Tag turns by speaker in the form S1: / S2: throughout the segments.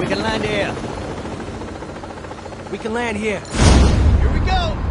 S1: We can land here.
S2: We can land here.
S1: Here we go!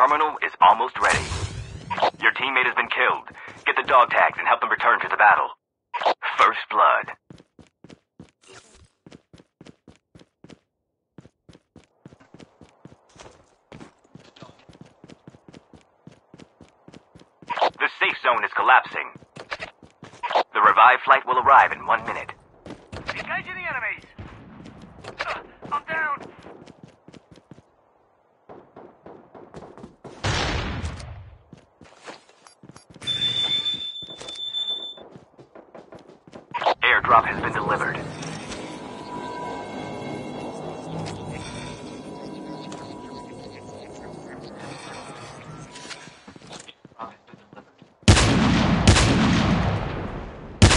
S3: Terminal is almost ready. Your teammate has been killed. Get the dog tags and help them return to the battle. First blood. The safe zone is collapsing. The revived flight will arrive in one minute. Airdrop has been delivered.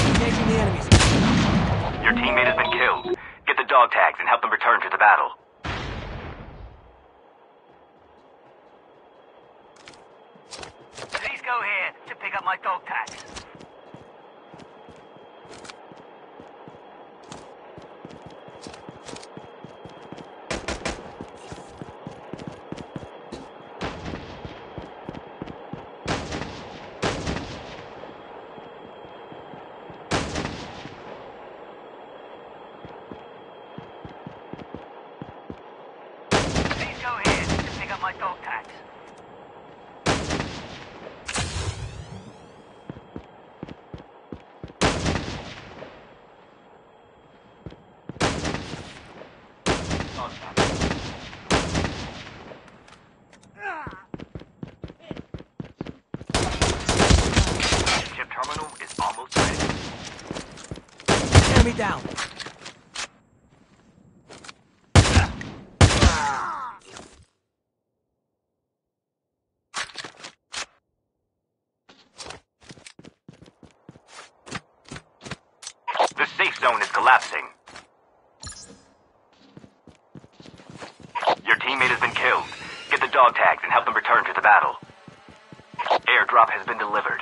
S2: Engaging the enemies.
S3: Your teammate has been killed. Get the dog tags and help them return to the battle.
S4: Please go here to pick up my dog tags. Please go here to pick up my dog tags.
S3: Chip terminal is almost ready.
S2: Enemy down.
S3: The safe zone is collapsing. Your teammate has been killed. Get the dog tags and help them return to the battle. Airdrop has been delivered.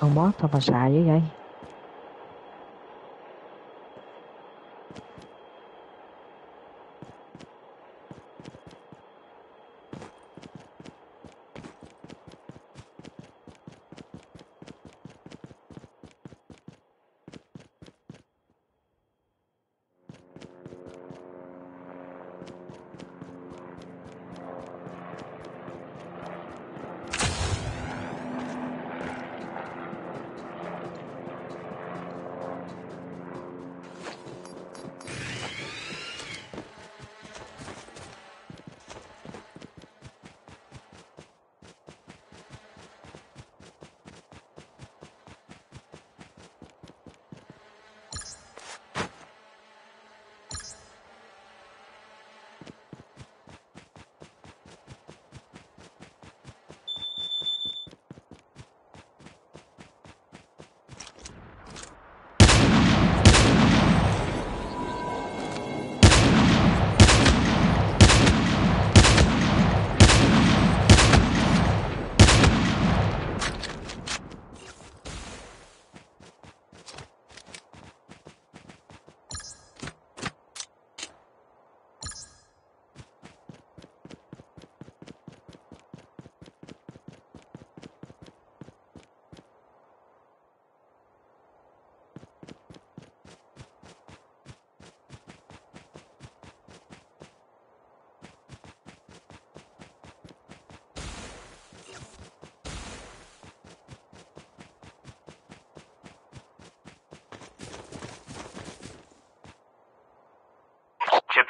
S5: Con boss sao mà xài dữ vậy.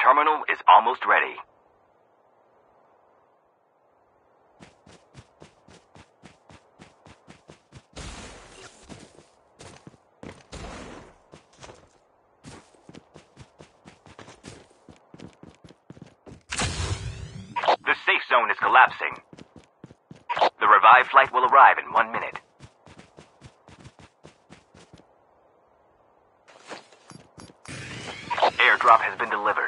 S3: Terminal is almost ready. The safe zone is collapsing. The revived flight will arrive in one minute. Airdrop has been delivered.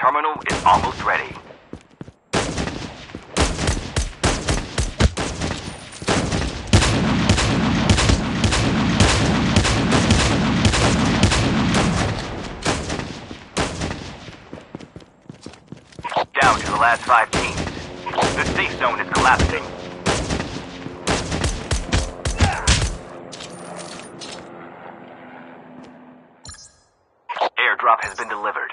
S3: Terminal is almost ready. Down to the last five teams. The safe zone is collapsing. Airdrop has been delivered.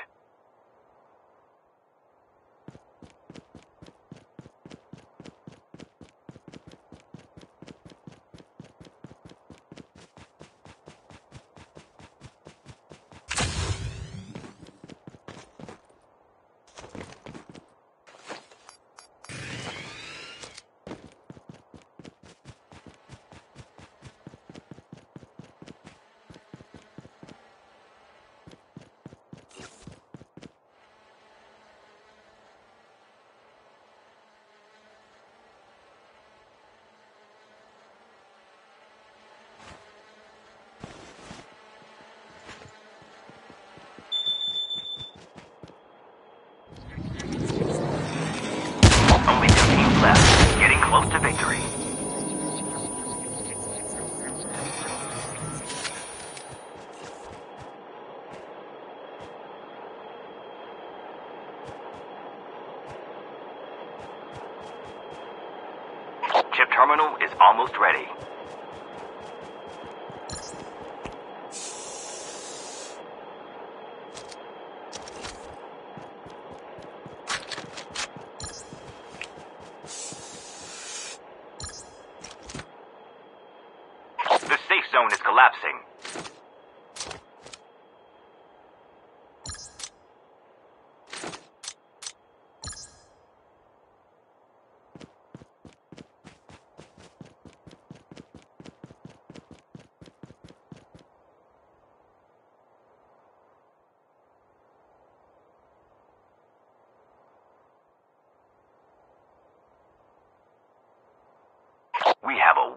S3: Only two teams left, getting close to victory. Chip terminal is almost ready. The safe zone is collapsing. We have a.